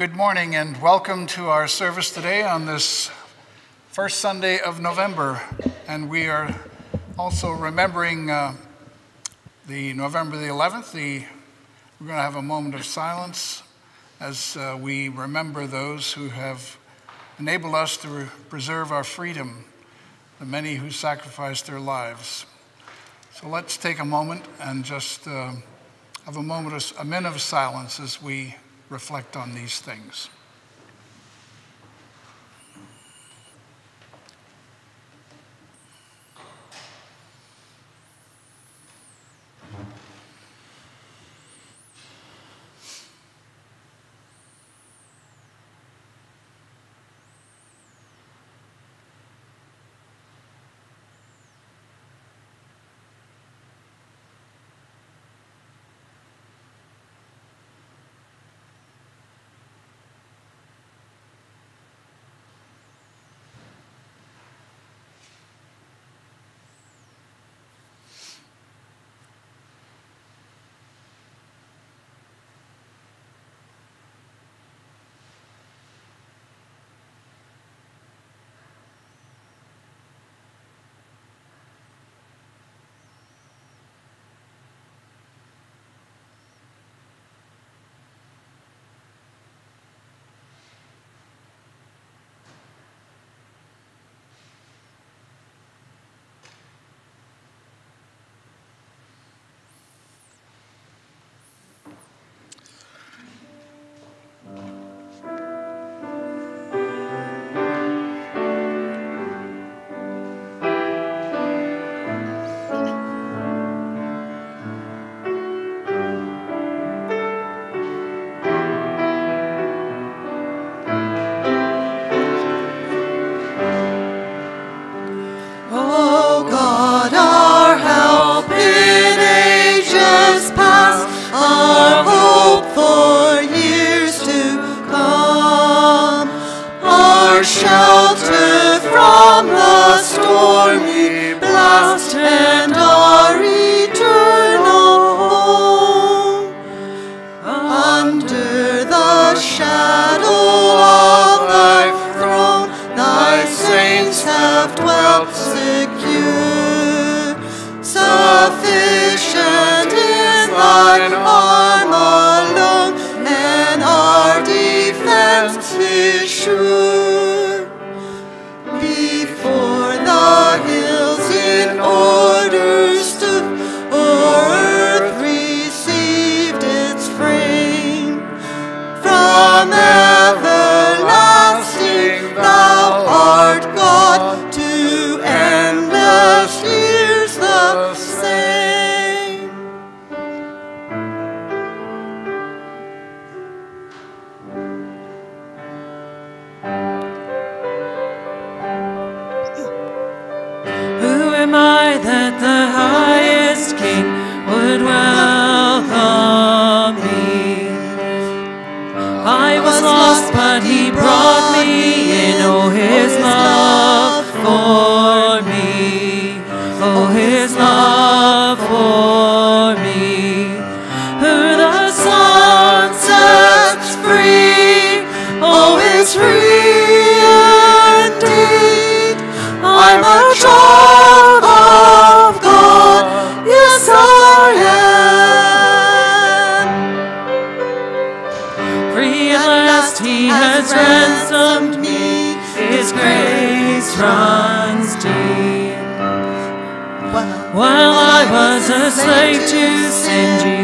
Good morning and welcome to our service today on this first Sunday of November. And we are also remembering uh, the November the 11th. The, we're going to have a moment of silence as uh, we remember those who have enabled us to preserve our freedom, the many who sacrificed their lives. So let's take a moment and just uh, have a moment, of, a minute of silence as we reflect on these things.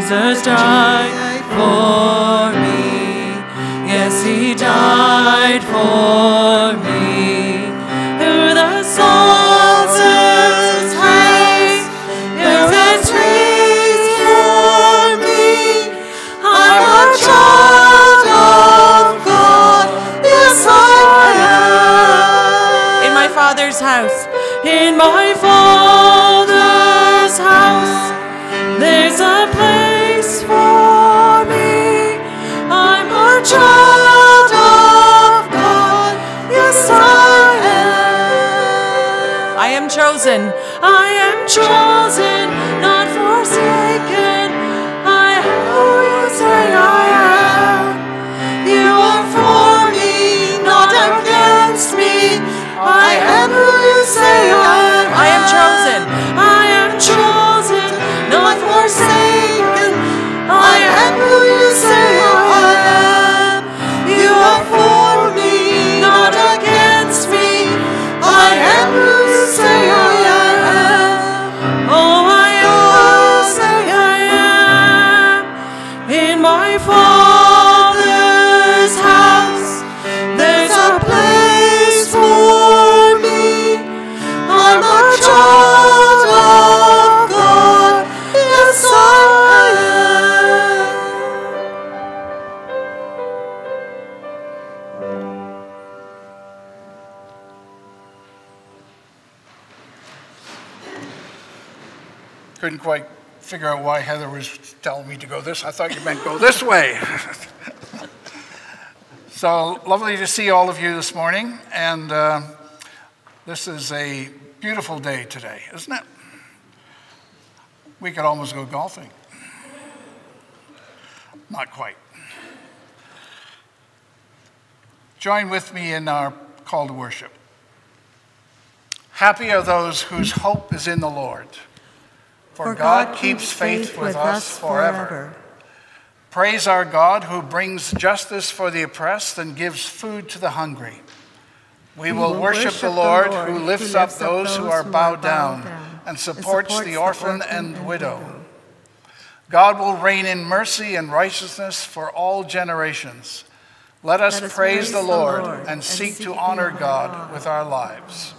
Jesus died for me. Yes, he died for me. control. Figure out why Heather was telling me to go this. I thought you meant go this way. so lovely to see all of you this morning. And uh, this is a beautiful day today, isn't it? We could almost go golfing. Not quite. Join with me in our call to worship. Happy are those whose hope is in the Lord. For, God, keeps faith with us forever. Praise our God who brings justice for the oppressed and gives food to the hungry. We, will, worship, the Lord, who lifts up those who are bowed down and supports the orphan and widow. God will reign in mercy and righteousness for all generations. Let us, Let us praise, the Lord, and seek to honor God with our lives.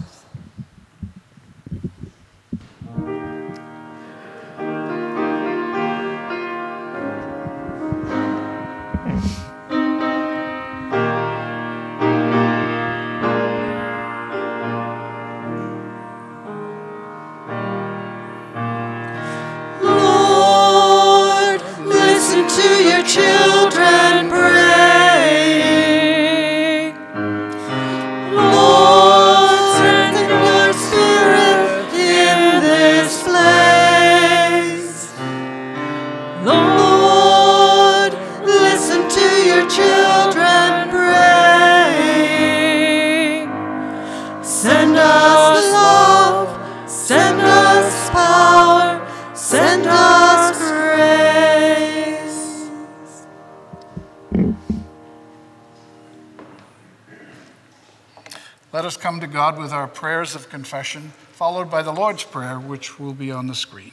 God with our prayers of confession, followed by the Lord's Prayer, which will be on the screen.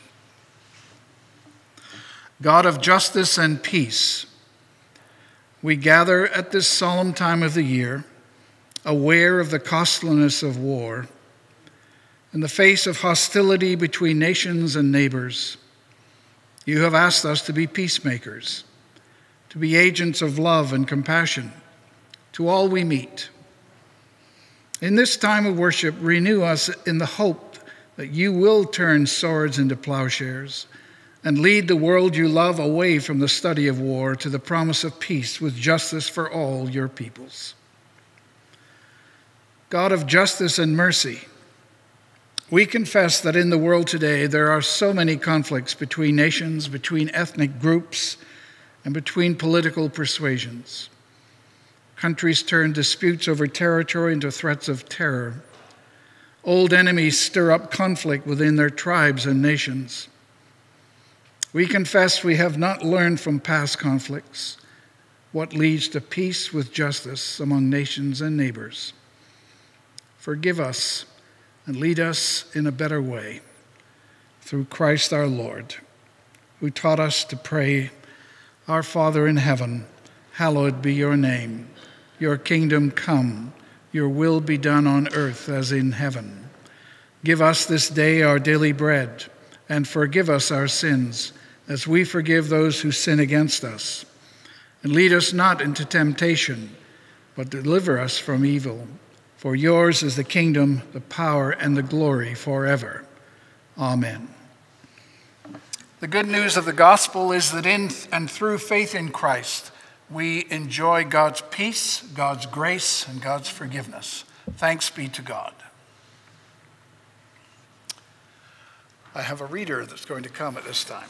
God of justice and peace, we gather at this solemn time of the year, aware of the costliness of war, in the face of hostility between nations and neighbors. You have asked us to be peacemakers, to be agents of love and compassion to all we meet. In this time of worship, renew us in the hope that you will turn swords into plowshares and lead the world you love away from the study of war to the promise of peace with justice for all your peoples. God of justice and mercy, we confess that in the world today there are so many conflicts between nations, between ethnic groups, and between political persuasions. Countries turn disputes over territory into threats of terror. Old enemies stir up conflict within their tribes and nations. We confess we have not learned from past conflicts what leads to peace with justice among nations and neighbors. Forgive us and lead us in a better way through Christ our Lord, who taught us to pray, Our Father in heaven, hallowed be your name. Your kingdom come, your will be done on earth as in heaven. Give us this day our daily bread, and forgive us our sins, as we forgive those who sin against us. And lead us not into temptation, but deliver us from evil. For yours is the kingdom, the power, and the glory forever. Amen. The good news of the gospel is that in and through faith in Christ, we enjoy God's peace, God's grace, and God's forgiveness. Thanks be to God. I have a reader that's going to come at this time.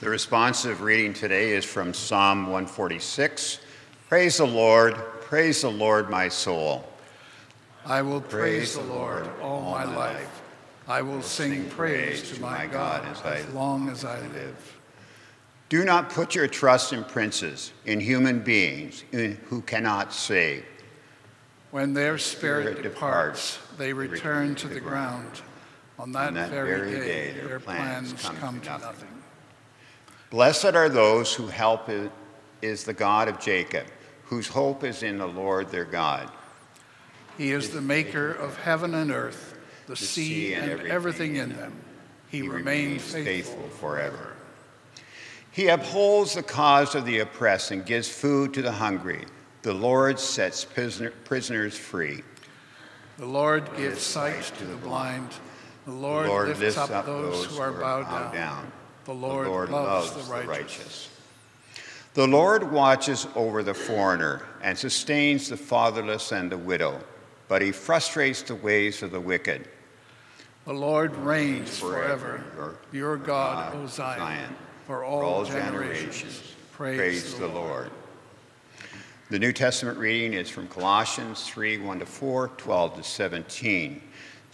The responsive reading today is from Psalm 146. Praise the Lord, praise the Lord, my soul. I will praise the Lord all my life. I will sing praise to my God as long as I live. Do not put your trust in princes, in human beings in, who cannot save. When their spirit, Spirit departs, they return to the ground. On that, On that very, very day, their their plans plans come come to nothing. nothing. Blessed are those who help is the God of Jacob, whose hope is in the Lord their God. He is the maker of heaven and earth, the, sea sea, and and everything everything in them. He, He remains faithful. faithful forever. He upholds the cause of the oppressed and gives food to the hungry. The Lord sets prisoner, prisoners free. The Lord gives sight to the blind. The Lord, the Lord lifts, up, those who are bowed bowed down. The The Lord, Lord loves, loves the righteous. The Lord watches over the foreigner and sustains the fatherless and the widow, but he frustrates the ways of the wicked. The Lord reigns Forever, forever. your God, God, O Zion, Zion, for For all, all generations. generations, Praise, praise the Lord. The New Testament reading is from Colossians 3 1 to 4, 12 to 17.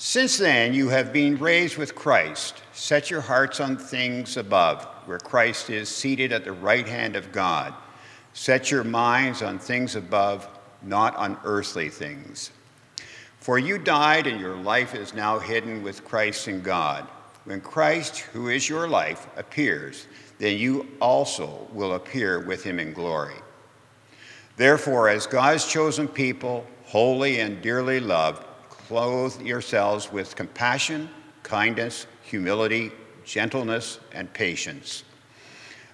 Since then, you have been raised with Christ. Set your hearts on things above, where Christ is seated at the right hand of God. Set your minds on things above, not on earthly things. For you died, and your life is now hidden with Christ in God. When Christ, who is your life, appears, then you also will appear with him in glory. Therefore, as God's chosen people, holy and dearly loved, clothe yourselves with compassion, kindness, humility, gentleness, and patience.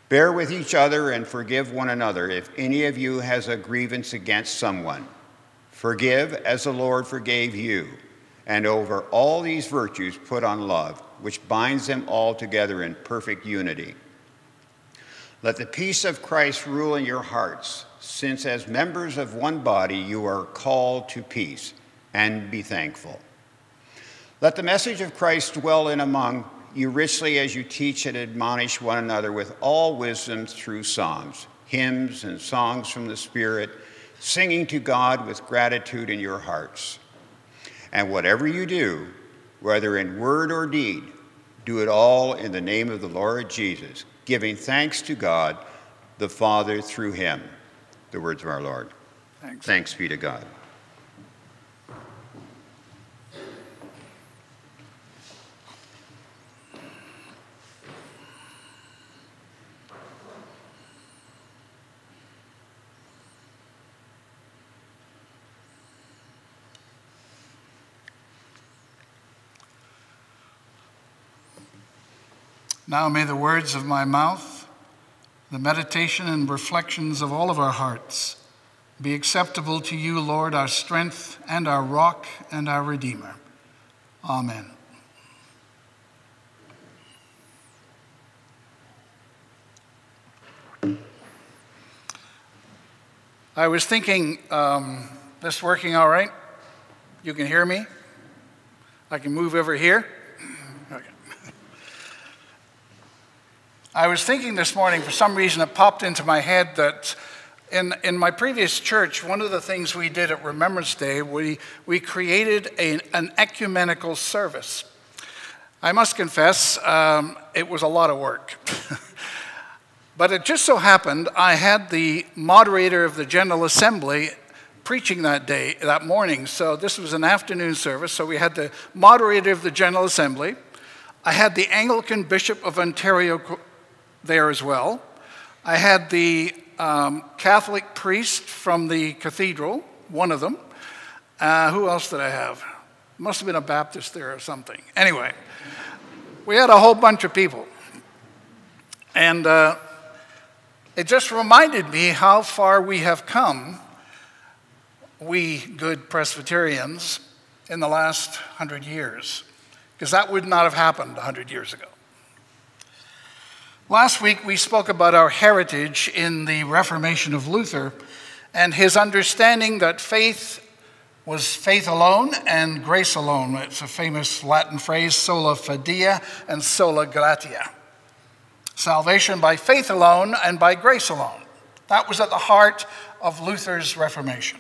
Bear with each other and forgive one another if any of you has a grievance against someone. Forgive as the Lord forgave you. And over all these virtues, put on love, which binds them all together in perfect unity. Let the peace of Christ rule in your hearts, since as members of one body you are called to peace, and be thankful. Let the message of Christ dwell in among you richly as you teach and admonish one another with all wisdom through psalms, hymns, and songs from the Spirit, singing to God with gratitude in your hearts. And whatever you do, whether in word or deed, do it all in the name of the Lord Jesus, giving thanks to God the Father through him. The words of our Lord. Thanks. Thanks be to God. Now may the words of my mouth, the meditation and reflections of all of our hearts be acceptable to you, Lord, our strength and our rock and our Redeemer. Amen. I was thinking, um, this working all right? You can hear me? I can move over here? I was thinking this morning, for some reason, it popped into my head that in, in my previous church, one of the things we did at Remembrance Day, we, we created a, an ecumenical service. I must confess, um, it was a lot of work. but it just so happened I had the moderator of the General Assembly preaching that day, that morning. So this was an afternoon service. So we had the moderator of the General Assembly. I had the Anglican Bishop of Ontario there as well. I had the um, Catholic priest from the cathedral, one of them. Uh, who else did I have? Must have been a Baptist there or something. Anyway, we had a whole bunch of people. And uh, it just reminded me how far we have come, we good Presbyterians, in the last hundred years, because that would not have happened a hundred years ago. Last week, we spoke about our heritage in the Reformation of Luther and his understanding that faith was faith alone and grace alone. It's a famous Latin phrase, sola fide and sola gratia. Salvation by faith alone and by grace alone. That was at the heart of Luther's Reformation.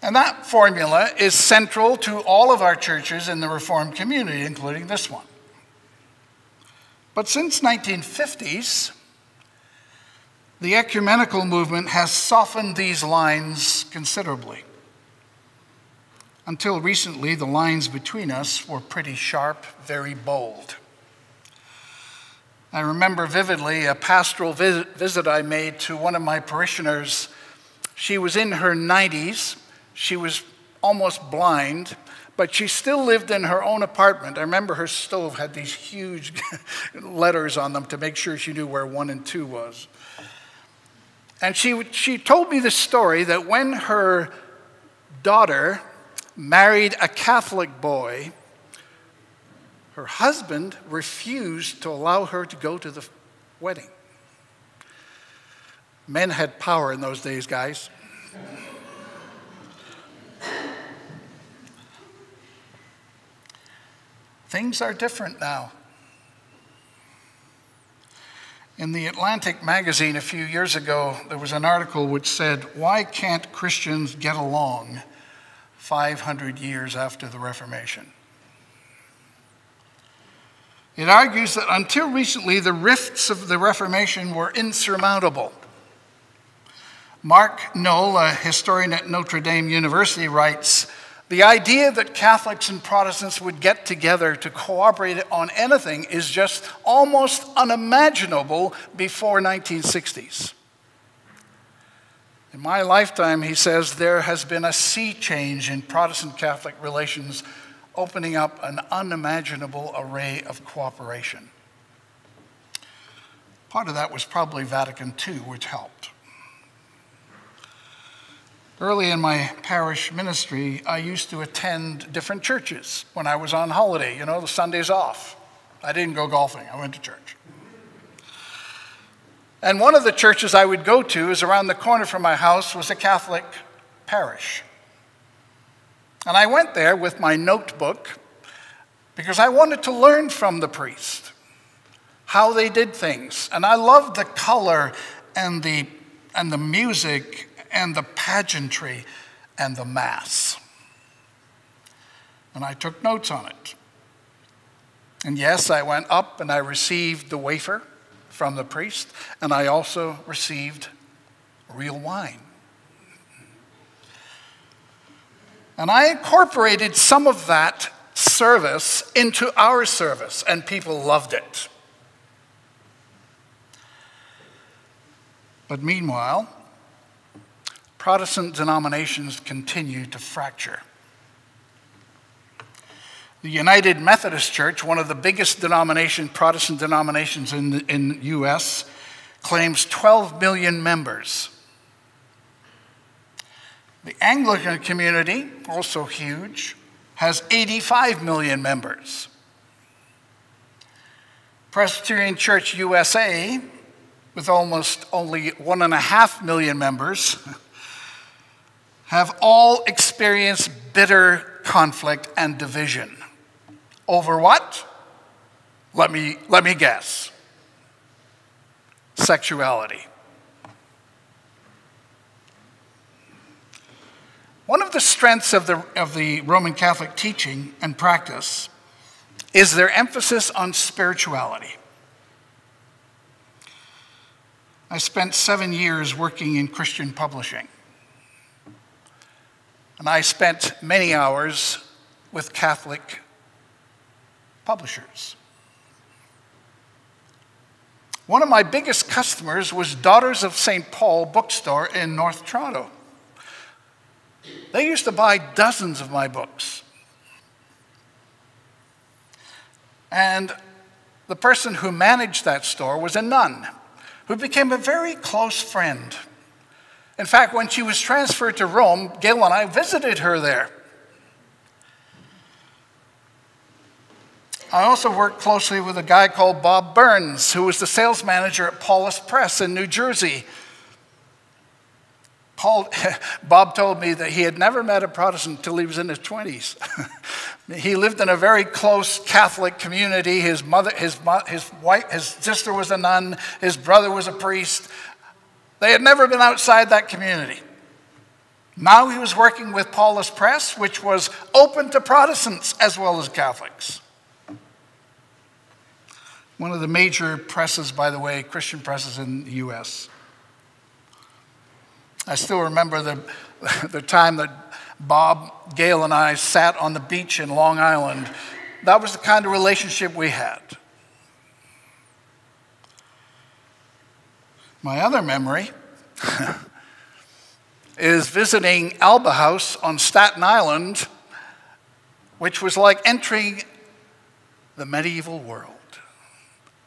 And that formula is central to all of our churches in the Reformed community, including this one. But since 1950s, the ecumenical movement has softened these lines considerably. Until recently, the lines between us were pretty sharp, very bold. I remember vividly a pastoral visit I made to one of my parishioners. She was in her 90s, she was almost blind, but she still lived in her own apartment. I remember her stove had these huge letters on them to make sure she knew where one and two was. And she, she told me the story that when her daughter married a Catholic boy, her husband refused to allow her to go to the wedding. Men had power in those days, guys. Things are different now. In the Atlantic magazine a few years ago, there was an article which said, Why can't Christians get along 500 years after the Reformation? It argues that until recently, the rifts of the Reformation were insurmountable. Mark Noll, a historian at Notre Dame University, writes the idea that Catholics and Protestants would get together to cooperate on anything is just almost unimaginable before 1960s. In my lifetime, he says, there has been a sea change in Protestant Catholic relations, opening up an unimaginable array of cooperation. Part of that was probably Vatican II, which helped. Early in my parish ministry, I used to attend different churches when I was on holiday, you know, the Sundays off. I didn't go golfing, I went to church. And one of the churches I would go to is around the corner from my house was a Catholic parish. And I went there with my notebook because I wanted to learn from the priest how they did things. And I loved the color and the, and the music and the pageantry and the Mass. And I took notes on it. And yes, I went up and I received the wafer from the priest, and I also received real wine. And I incorporated some of that service into our service, and people loved it. But meanwhile, Protestant denominations continue to fracture. The United Methodist Church, one of the biggest denomination, Protestant denominations in the in US, claims 12 million members. The Anglican community, also huge, has 85 million members. Presbyterian Church USA, with almost only one and a half million members, have all experienced bitter conflict and division. Over what? Let me, let me guess. Sexuality. One of the strengths of the, of the Roman Catholic teaching and practice is their emphasis on spirituality. I spent seven years working in Christian publishing. And I spent many hours with Catholic publishers. One of my biggest customers was Daughters of St. Paul bookstore in North Toronto. They used to buy dozens of my books. And the person who managed that store was a nun who became a very close friend in fact, when she was transferred to Rome, Gail and I visited her there. I also worked closely with a guy called Bob Burns, who was the sales manager at Paulist Press in New Jersey. Paul, Bob told me that he had never met a Protestant until he was in his 20s. he lived in a very close Catholic community. His mother, his, his wife, his sister was a nun. His brother was a priest. They had never been outside that community. Now he was working with Paulist Press, which was open to Protestants as well as Catholics. one of the major presses, by the way, Christian presses in the U.S. I still remember the, the time that Bob, Gail, and I sat on the beach in Long Island. That was the kind of relationship we had. My other memory is visiting Alba House on Staten Island, which was like entering the medieval world.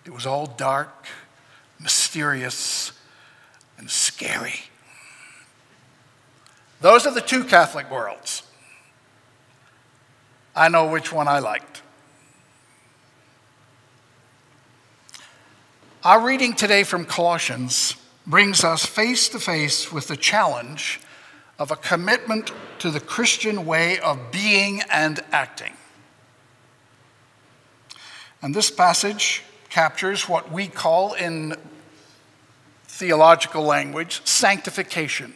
It was all dark, mysterious, and scary. Those are the two Catholic worlds. I know which one I liked. Our reading today from Colossians brings us face to face with the challenge of a commitment to the Christian way of being and acting. And this passage captures what we call in theological language sanctification,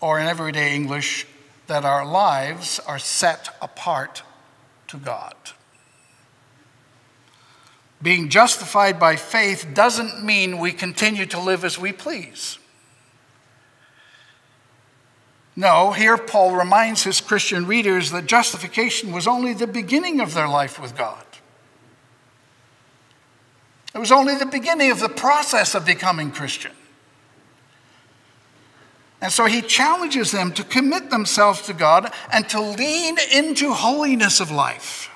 or in everyday English, that our lives are set apart to God. Being justified by faith doesn't mean we continue to live as we please. No, here Paul reminds his Christian readers that justification was only the beginning of their life with God. It was only the beginning of the process of becoming Christian. And so he challenges them to commit themselves to God and to lean into holiness of life.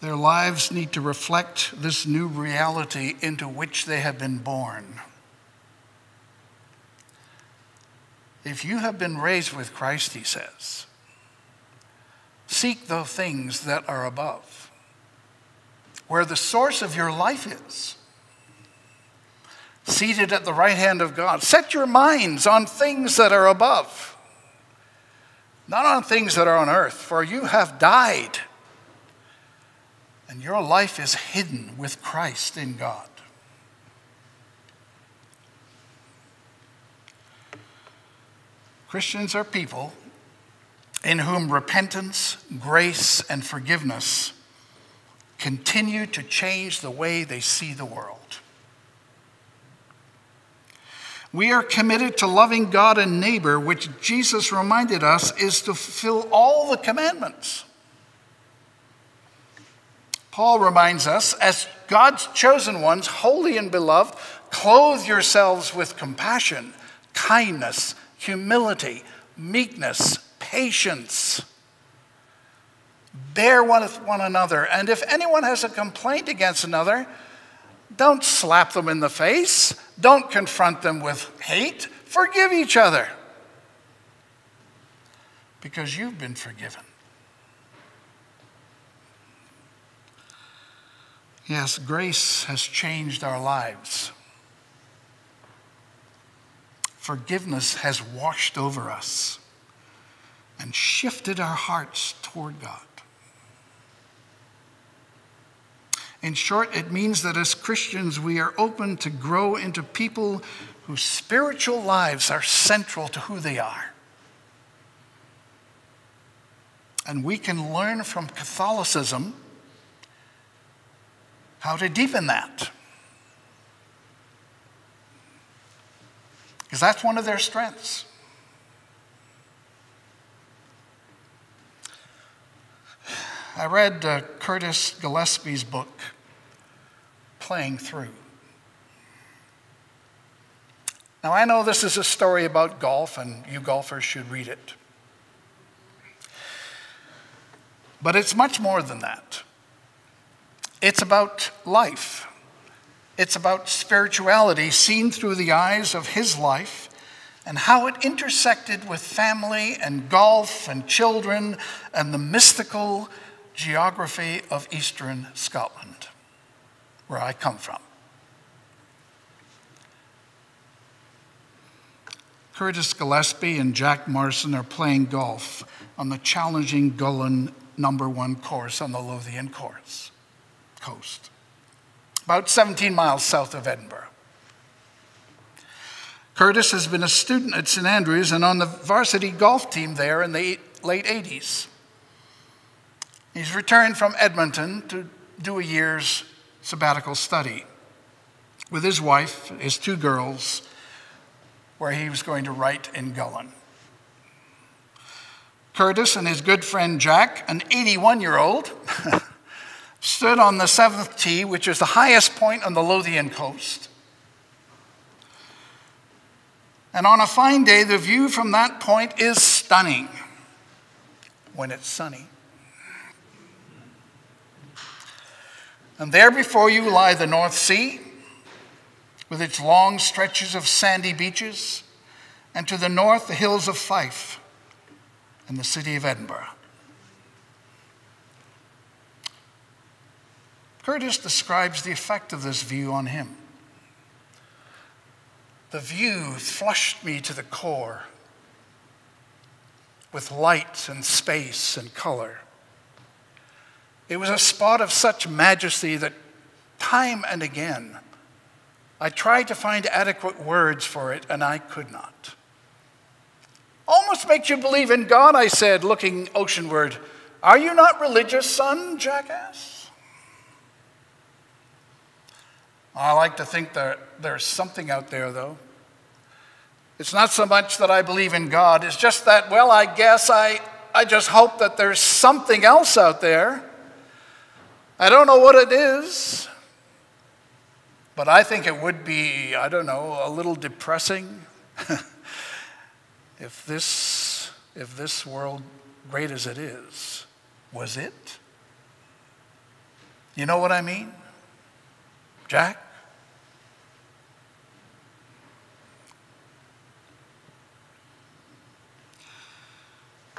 Their lives need to reflect this new reality into which they have been born. If you have been raised with Christ, he says, seek the things that are above, where the source of your life is. Seated at the right hand of God. Set your minds on things that are above, not on things that are on earth, for you have died and your life is hidden with Christ in God. Christians are people in whom repentance, grace, and forgiveness continue to change the way they see the world. We are committed to loving God and neighbor, which Jesus reminded us is to fulfill all the commandments. Paul reminds us, as God's chosen ones, holy and beloved, clothe yourselves with compassion, kindness, humility, meekness, patience. Bear one with one another. And if anyone has a complaint against another, don't slap them in the face. Don't confront them with hate. Forgive each other because you've been forgiven. Yes, grace has changed our lives. Forgiveness has washed over us and shifted our hearts toward God. In short, it means that as Christians, we are open to grow into people whose spiritual lives are central to who they are. And we can learn from Catholicism how to deepen that. Because that's one of their strengths. I read uh, Curtis Gillespie's book, Playing Through. Now, I know this is a story about golf, and you golfers should read it. But it's much more than that. It's about life. It's about spirituality seen through the eyes of his life and how it intersected with family and golf and children and the mystical geography of eastern Scotland, where I come from. Curtis Gillespie and Jack Marson are playing golf on the challenging Gullane number one course on the Lothian course coast, about 17 miles south of Edinburgh. Curtis has been a student at St Andrews and on the varsity golf team there in the late 80s. He's returned from Edmonton to do a year's sabbatical study with his wife, his two girls, where he was going to write in Gullane. Curtis and his good friend Jack, an 81 year old, stood on the seventh tee, which is the highest point on the Lothian coast. And on a fine day, the view from that point is stunning when it's sunny. And there before you lie the North Sea with its long stretches of sandy beaches, and to the north, the hills of Fife and the city of Edinburgh. Curtis describes the effect of this view on him. The view flushed me to the core with light and space and color. It was a spot of such majesty that time and again I tried to find adequate words for it and I could not. Almost makes you believe in God, I said, looking oceanward. Are you not religious, son? Jack asked. I like to think that there's something out there, though. It's not so much that I believe in God, it's just that, well, I guess I, I just hope that there's something else out there. I don't know what it is, but I think it would be, I don't know, a little depressing if this, if this world, great as it is, was it. You know what I mean? Jack?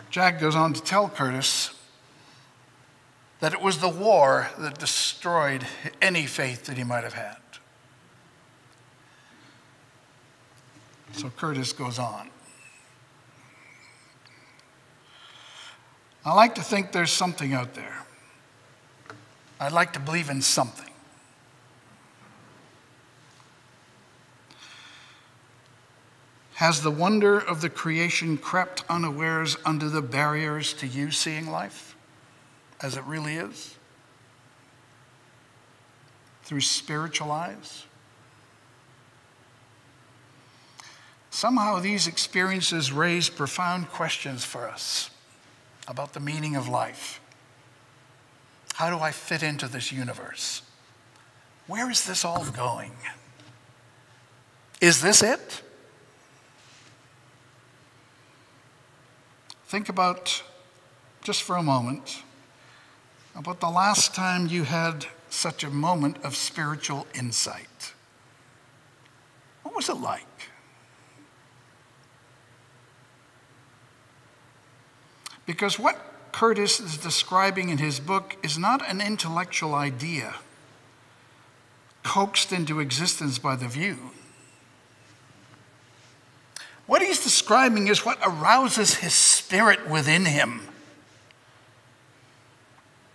Jack goes on to tell Curtis that it was the war that destroyed any faith that he might have had. So Curtis goes on. I like to think there's something out there. I'd like to believe in something. Has the wonder of the creation crept unawares under the barriers to you seeing life as it really is? Through spiritual eyes? Somehow, these experiences raise profound questions for us about the meaning of life. How do I fit into this universe? Where is this all going? Is this it? Think about, just for a moment, about the last time you had such a moment of spiritual insight. What was it like? Because what Curtis is describing in his book is not an intellectual idea coaxed into existence by the view. What he's describing is what arouses his spirit within him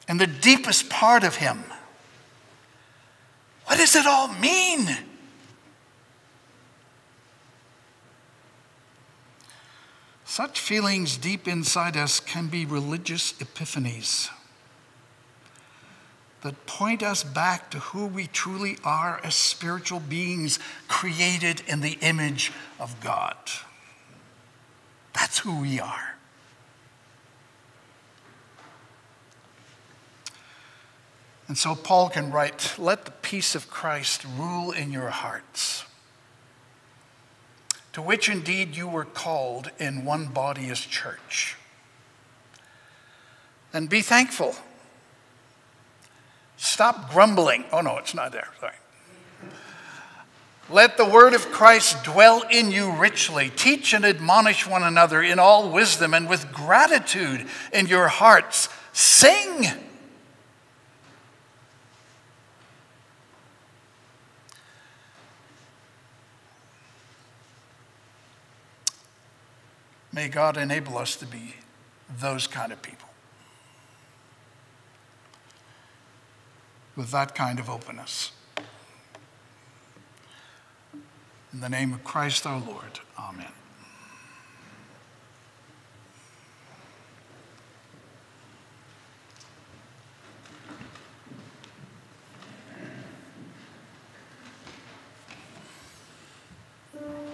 and the deepest part of him. What does it all mean? Such feelings deep inside us can be religious epiphanies that point us back to who we truly are as spiritual beings created in the image of God. That's who we are. And so Paul can write, Let the peace of Christ rule in your hearts, to which indeed you were called in one body as church. And be thankful. Stop grumbling. Oh, no, it's not there. Sorry. Let the word of Christ dwell in you richly. Teach and admonish one another in all wisdom and with gratitude in your hearts. Sing. May God enable us to be those kind of people. with that kind of openness. In the name of Christ our Lord, amen. Thank you.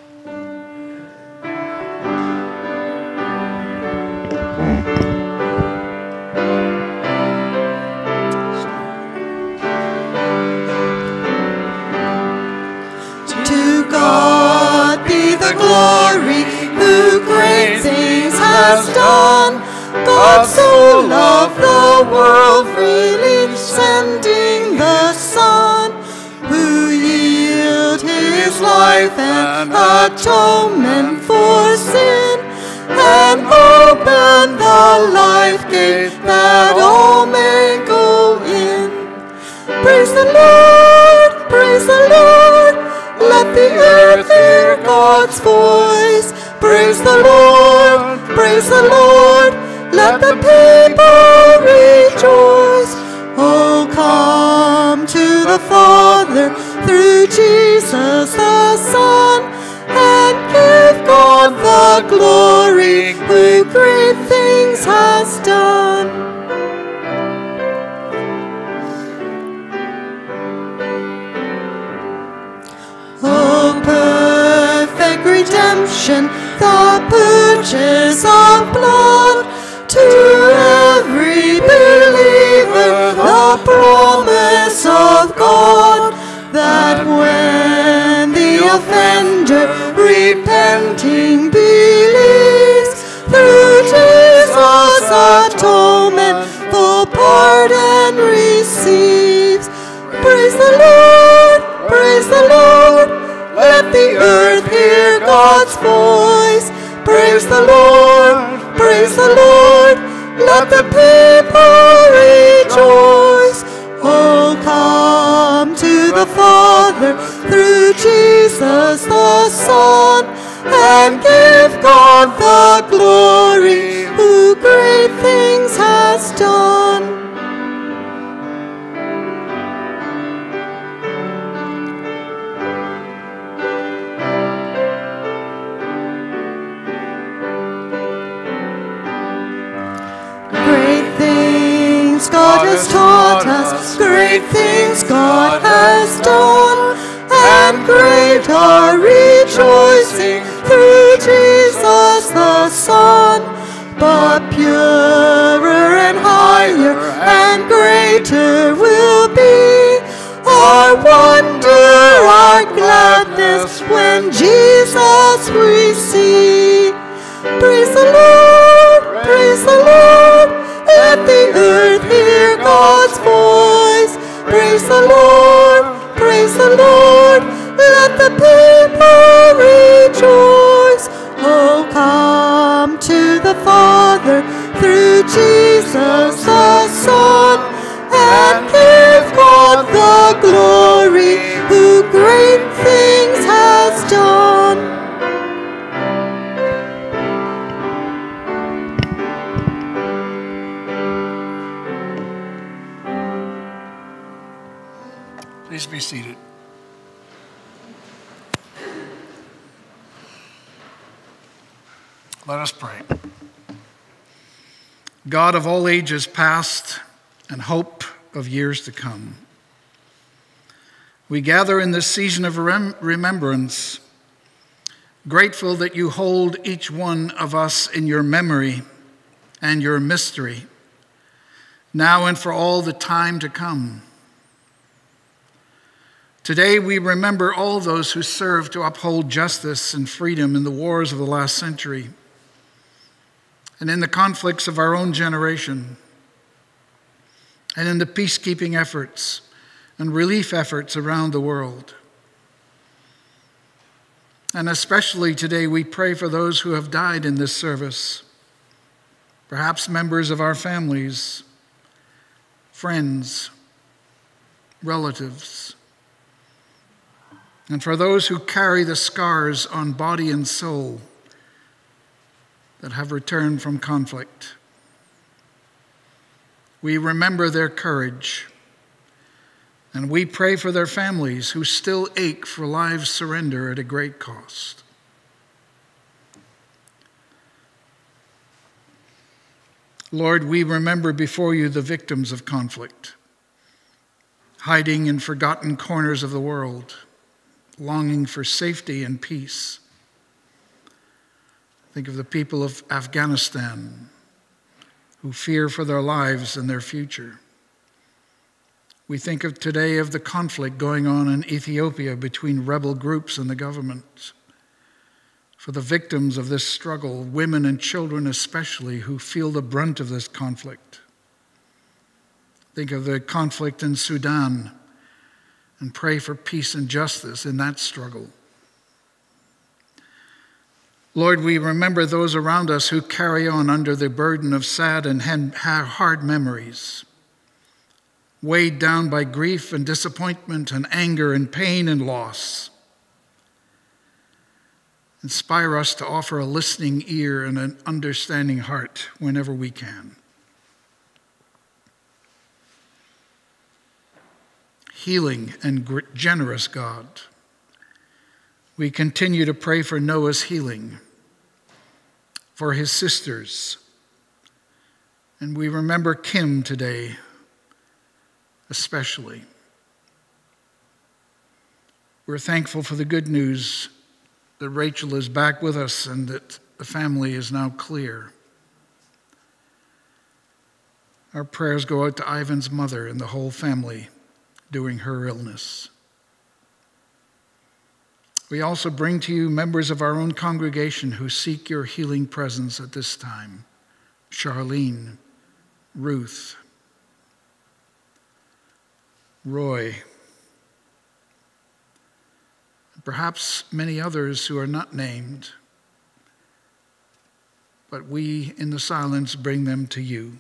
Has done. God so loved the world, freely sending the Son, who yielded his life and atonement for sin, and opened the life gate that all may go in. Praise the Lord, praise the Lord, let the earth hear God's voice. Praise the Lord, praise the Lord, let the people rejoice. Oh, come to the Father through Jesus the Son, and give God the glory who great things has done. Oh, perfect redemption, the purchase of blood to every believer, the promise of God that when the offender repenting Lord, praise the Lord, let the people rejoice. Oh, come to the Father through Jesus the Son, and give God the glory great things God has done, and great our rejoicing through Jesus the Son. But purer and higher and greater will be our wonder, our gladness when Jesus we see. Praise the Lord, God of all ages past and hope of years to come, we gather in this season of rem- remembrance, grateful that you hold each one of us in your memory and your mystery, now and for all the time to come. Today, we remember all those who served to uphold justice and freedom in the wars of the last century and in the conflicts of our own generation and in the peacekeeping efforts and relief efforts around the world. And especially today, we pray for those who have died in this service, perhaps members of our families, friends, relatives and for those who carry the scars on body and soul that have returned from conflict. We remember their courage, and we pray for their families who still ache for lives surrender at a great cost. Lord, we remember before you the victims of conflict, hiding in forgotten corners of the world longing for safety and peace. Think of the people of Afghanistan who fear for their lives and their future. We think of today of the conflict going on in Ethiopia between rebel groups and the government. for the victims of this struggle, women and children especially, who feel the brunt of this conflict. Think of the conflict in Sudan and pray for peace and justice in that struggle. Lord, we remember those around us who carry on under the burden of sad and hard memories, weighed down by grief and disappointment and anger and pain and loss. Inspire us to offer a listening ear and an understanding heart whenever we can. Healing and generous God. We continue to pray for Noah's healing, for his sisters, and we remember Kim today, especially. We're thankful for the good news that Rachel is back with us and that the family is now clear. Our prayers go out to Ivan's mother and the whole family during her illness. We also bring to you members of our own congregation who seek your healing presence at this time Charlene, Ruth, Roy, perhaps many others who are not named, but we in the silence bring them to you.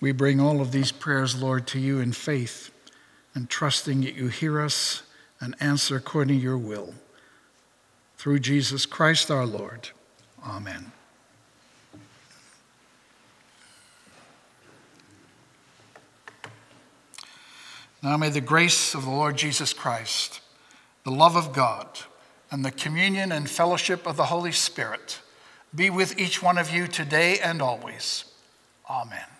We bring all of these prayers, Lord, to you in faith and trusting that you hear us and answer according to your will. Through Jesus Christ our Lord. Amen. Now may the grace of the Lord Jesus Christ, the love of God, and the communion and fellowship of the Holy Spirit be with each one of you today and always. Amen.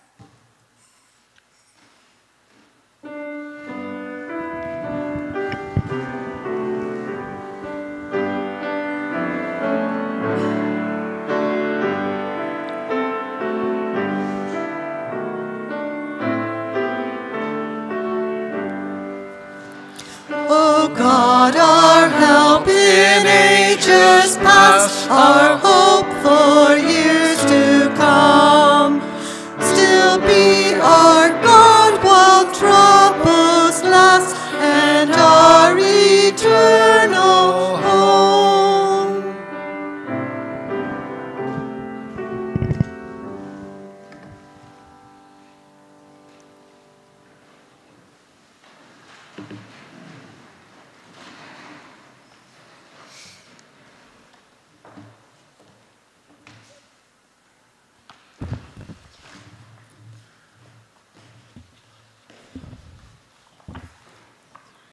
In ages past, our